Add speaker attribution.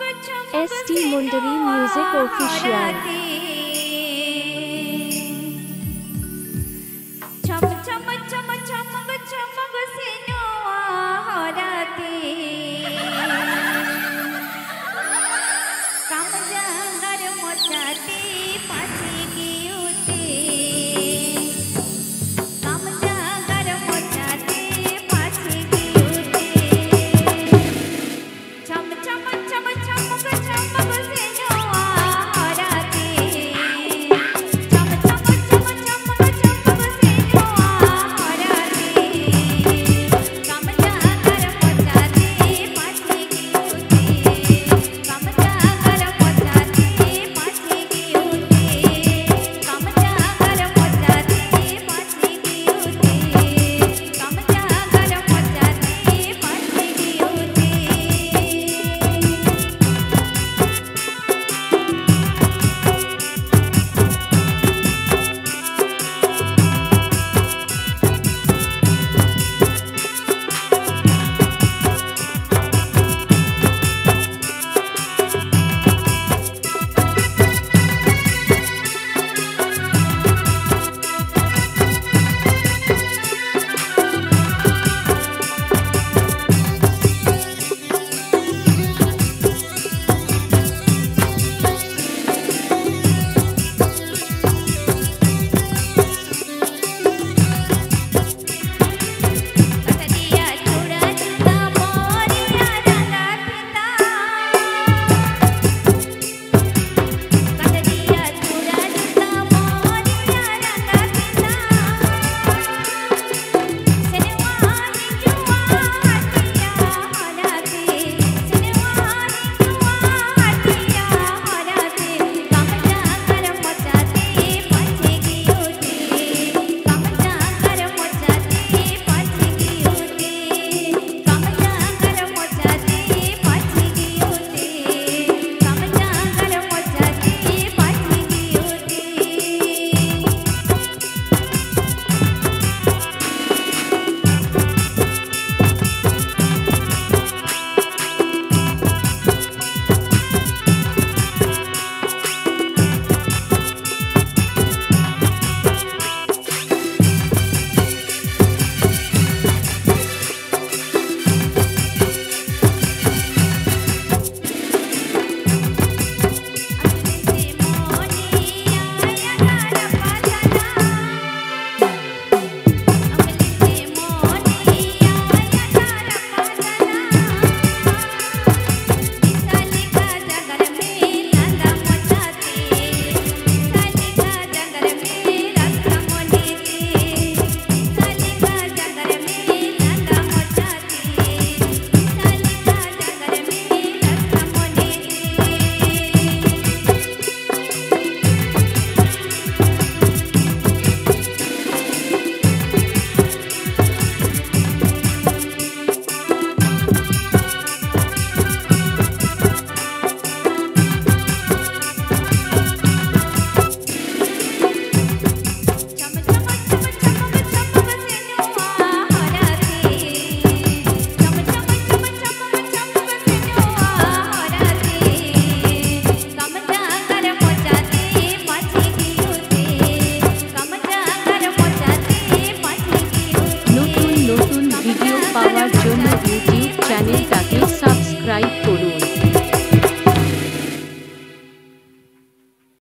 Speaker 1: S T Mundari music official channel subscribe कर।